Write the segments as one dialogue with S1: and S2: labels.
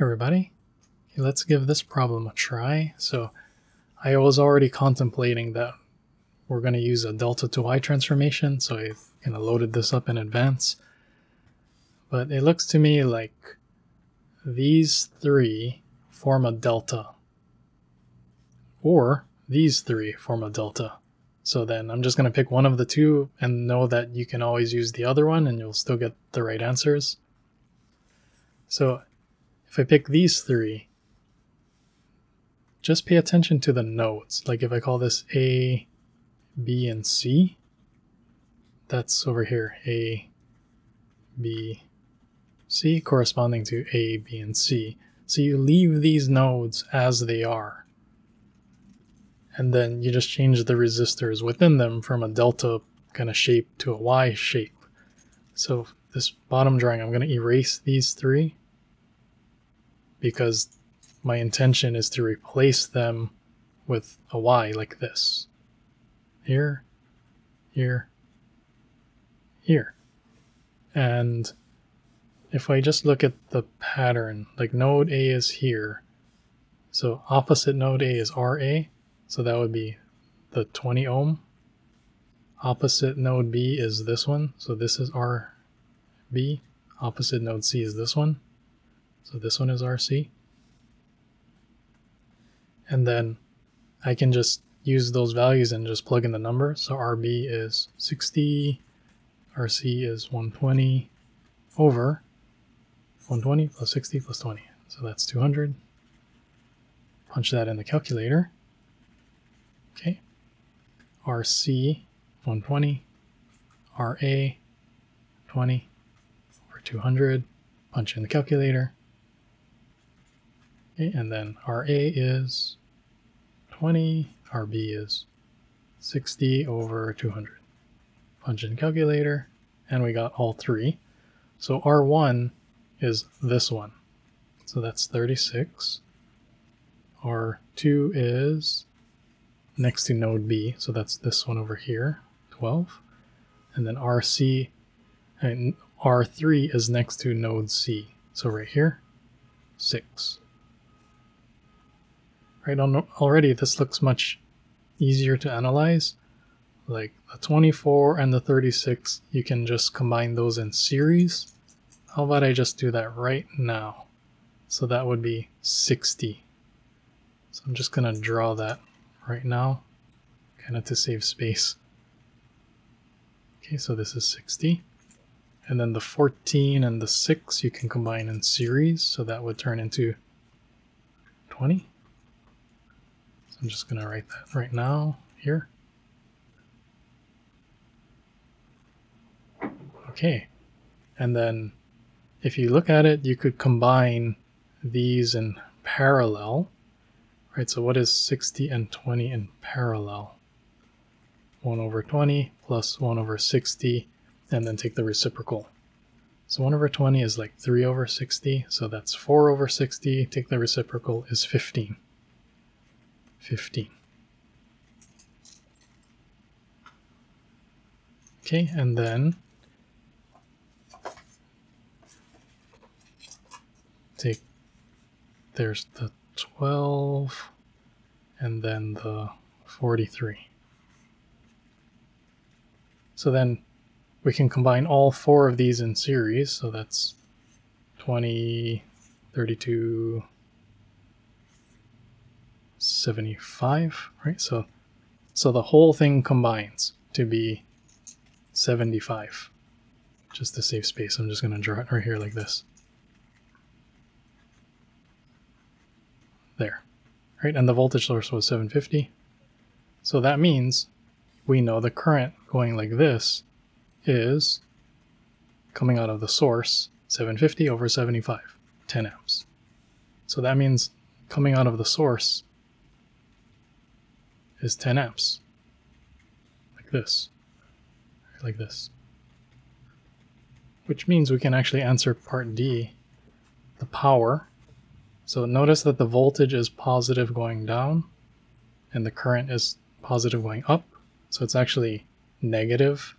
S1: everybody. Okay, let's give this problem a try. So I was already contemplating that we're going to use a delta to y transformation, so I kind of loaded this up in advance. But it looks to me like these three form a delta, or these three form a delta. So then I'm just going to pick one of the two and know that you can always use the other one and you'll still get the right answers. So if I pick these three, just pay attention to the nodes. Like if I call this A, B, and C, that's over here, A, B, C corresponding to A, B, and C. So you leave these nodes as they are. And then you just change the resistors within them from a delta kind of shape to a Y shape. So this bottom drawing, I'm going to erase these three because my intention is to replace them with a Y like this. Here, here, here. And if I just look at the pattern, like node A is here. So opposite node A is RA. So that would be the 20 ohm. Opposite node B is this one. So this is RB. Opposite node C is this one. So this one is RC. And then I can just use those values and just plug in the number. So RB is 60, RC is 120 over 120 plus 60 plus 20. So that's 200. Punch that in the calculator. Okay. RC 120, RA 20 over 200. Punch in the calculator. And then RA is 20, RB is 60 over 200. Punch in calculator, and we got all three. So R1 is this one. So that's 36. R2 is next to node B, so that's this one over here, 12. And then RC, and R3 is next to node C, so right here, 6 right on already this looks much easier to analyze. Like the 24 and the 36 you can just combine those in series. How about I just do that right now? So that would be 60 so I'm just gonna draw that right now kind of to save space. Okay so this is 60 and then the 14 and the 6 you can combine in series. So that would turn into 20 I'm just going to write that right now here. Okay. And then if you look at it, you could combine these in parallel. Right, so what is 60 and 20 in parallel? 1 over 20 plus 1 over 60, and then take the reciprocal. So 1 over 20 is like 3 over 60, so that's 4 over 60. Take the reciprocal is 15. 15. Okay, and then take, there's the 12 and then the 43. So then we can combine all four of these in series. So that's 20, 32, 75, right? So, so the whole thing combines to be 75. Just to save space, I'm just going to draw it right here like this. There, right? And the voltage source was 750. So that means we know the current going like this is coming out of the source 750 over 75, 10 amps. So that means coming out of the source is 10 amps. Like this. Like this. Which means we can actually answer part D, the power. So notice that the voltage is positive going down, and the current is positive going up. So it's actually negative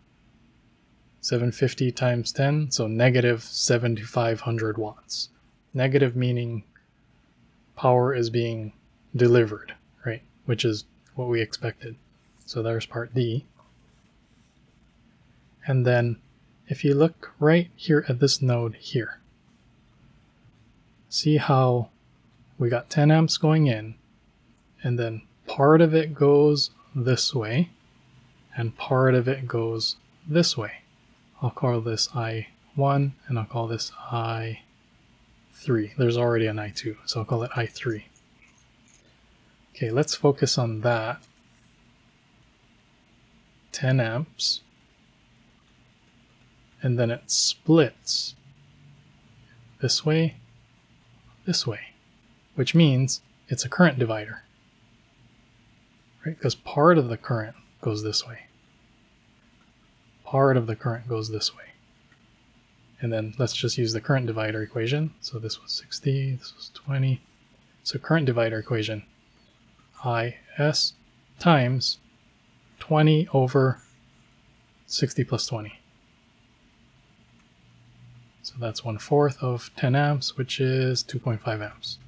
S1: 750 times 10, so negative 7500 watts. Negative meaning power is being delivered, right? Which is what we expected. So there's part D. And then if you look right here at this node here, see how we got 10 amps going in, and then part of it goes this way, and part of it goes this way. I'll call this I1, and I'll call this I3. There's already an I2, so I'll call it I3. Okay, let's focus on that 10 amps and then it splits this way, this way, which means it's a current divider, right? Because part of the current goes this way. Part of the current goes this way. And then let's just use the current divider equation. So this was 60, this was 20. So current divider equation, IS times 20 over 60 plus 20. So that's one fourth of 10 amps, which is 2.5 amps.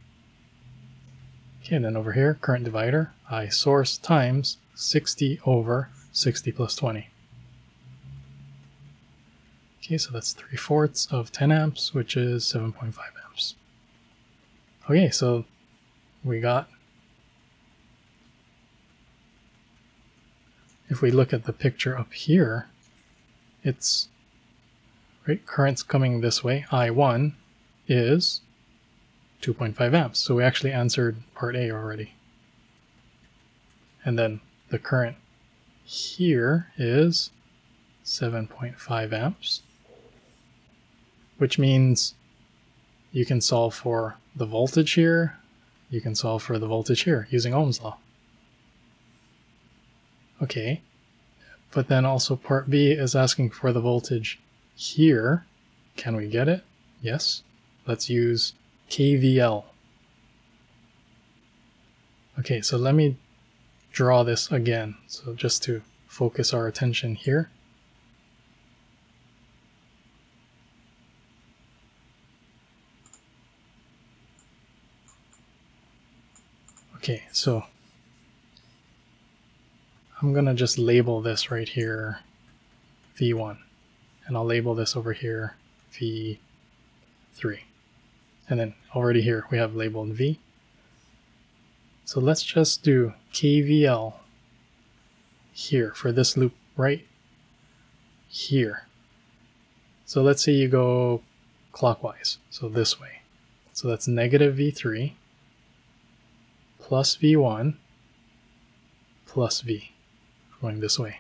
S1: Okay, and then over here, current divider, I source times 60 over 60 plus 20. Okay, so that's 3 fourths of 10 amps, which is 7.5 amps. Okay, so we got if we look at the picture up here, it's right currents coming this way. I1 is 2.5 amps. So we actually answered part A already. And then the current here is 7.5 amps, which means you can solve for the voltage here, you can solve for the voltage here using Ohm's law. Okay, but then also part B is asking for the voltage here. Can we get it? Yes. Let's use KVL. Okay, so let me draw this again. So just to focus our attention here. Okay, so I'm going to just label this right here V1. And I'll label this over here V3. And then already here we have labeled V. So let's just do KVL here for this loop right here. So let's say you go clockwise, so this way. So that's negative V3 plus V1 plus V going this way.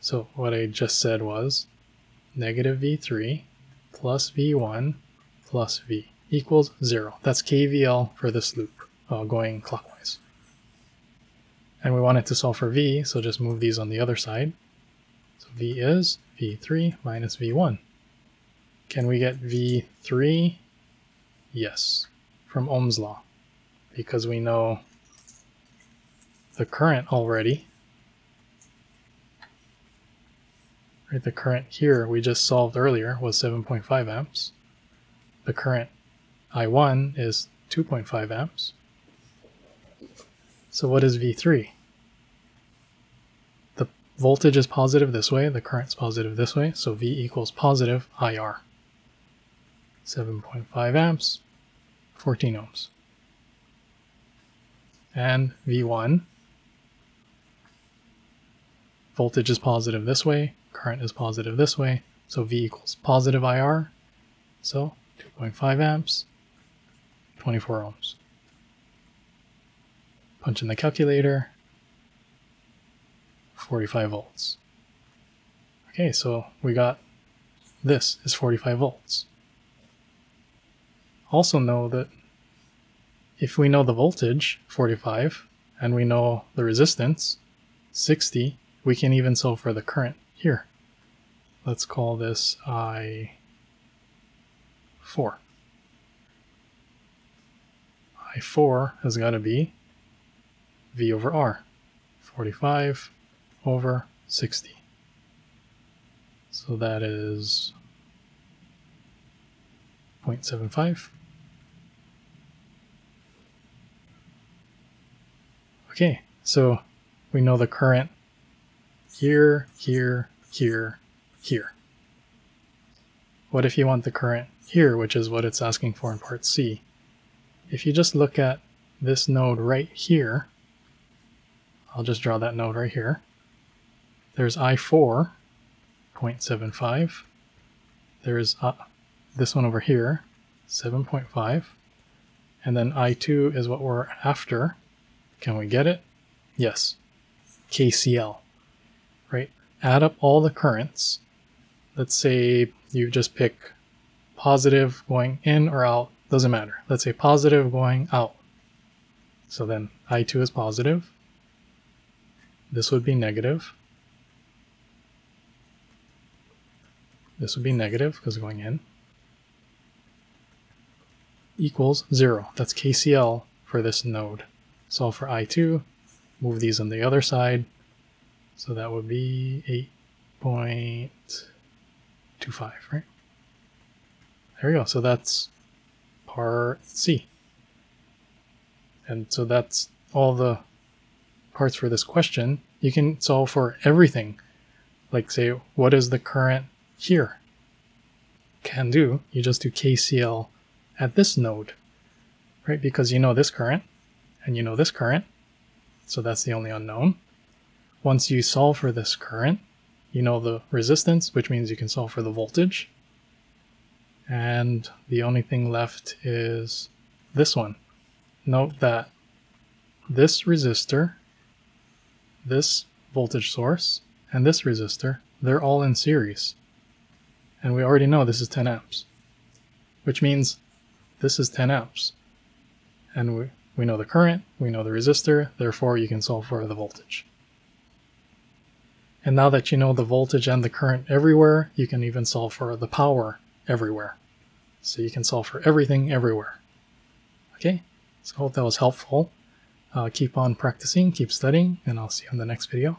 S1: So what I just said was negative V3 plus V1 plus V equals 0. That's KVL for this loop uh, going clockwise. And we wanted to solve for V, so just move these on the other side. So V is V3 minus V1. Can we get V3? Yes, from Ohm's law, because we know the current already. Right, the current here we just solved earlier was 7.5 amps. The current I1 is 2.5 amps. So what is V3? The voltage is positive this way, the current's positive this way, so V equals positive IR. 7.5 amps, 14 ohms. And V1 voltage is positive this way, current is positive this way, so V equals positive IR, so 2.5 amps, 24 ohms. Punch in the calculator, 45 volts. Okay, so we got this is 45 volts. Also know that if we know the voltage, 45, and we know the resistance, 60, we can even solve for the current here. Let's call this I4. I4 has got to be V over R, 45 over 60. So that is 0.75. Okay, so we know the current here, here, here, here. What if you want the current here, which is what it's asking for in part C? If you just look at this node right here, I'll just draw that node right here. There's I4, 0.75. There's uh, this one over here, 7.5. And then I2 is what we're after. Can we get it? Yes. KCL, right? Add up all the currents. Let's say you just pick positive going in or out, doesn't matter. Let's say positive going out. So then I2 is positive. This would be negative. This would be negative because going in. Equals 0. That's KCL for this node. Solve for I2. Move these on the other side. So that would be 8.25, right? There we go. So that's part C. And so that's all the parts for this question. You can solve for everything. Like say, what is the current here? Can do. You just do KCL at this node, right? Because you know this current and you know this current. So that's the only unknown. Once you solve for this current, you know the resistance, which means you can solve for the voltage. And the only thing left is this one. Note that this resistor, this voltage source, and this resistor, they're all in series. And we already know this is 10 amps, which means this is 10 amps. And we, we know the current, we know the resistor, therefore you can solve for the voltage. And now that you know the voltage and the current everywhere, you can even solve for the power everywhere. So you can solve for everything everywhere. Okay, so I hope that was helpful. Uh, keep on practicing, keep studying, and I'll see you in the next video.